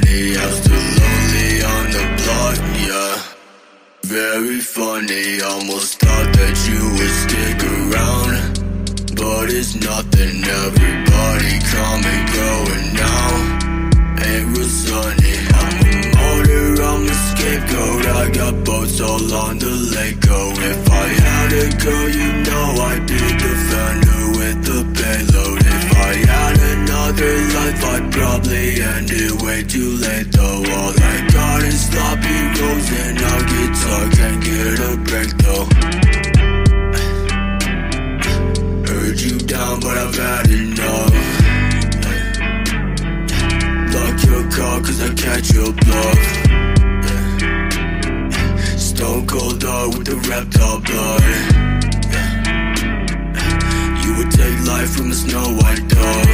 funny still lonely on the block, yeah. Very funny, almost thought that you would stick around. But it's nothing, everybody come and go and now. Ain't real sunny, I'm a motor, I'm a scapegoat. I got boats all on the lake, oh. If I had a girl, you know I'd be the fender with the pale Heard you down, but I've had enough. Lock your car, cause I catch your bluff. Stone cold dog with the reptile blood. You would take life from a snow white dog.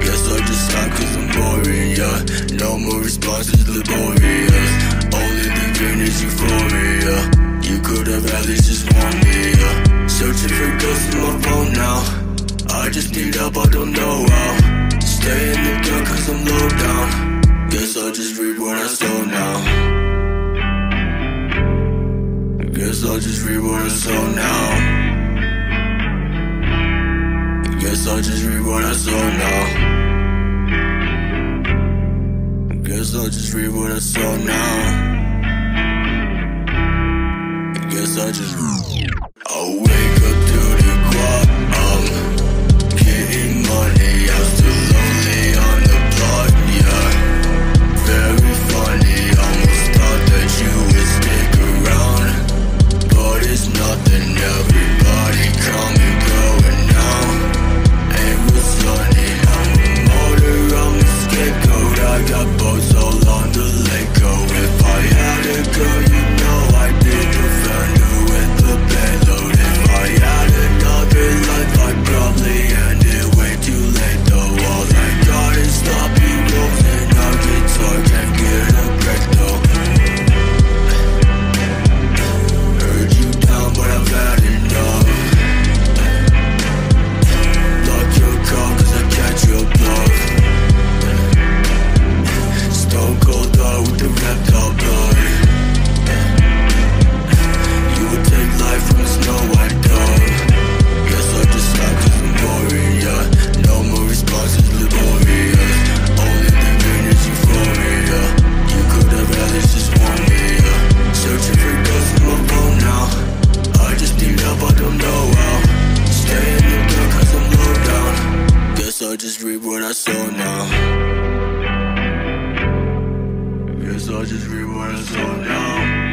Guess I just stop cause I'm boring, yeah. No more responses, laborious. Only leaving is euphoria. You could have at least just warned me, yeah. Searching for ghosts in my phone. I just need help, I don't know how. Stay in the dark cause I'm low down. Guess I'll just read what I saw now. Guess I'll just read what I saw now. Guess I'll just read what I saw now. Guess I'll just read what I saw now. Guess I'll just. I'll wake up what I saw now. Guess I'll just read what I saw now.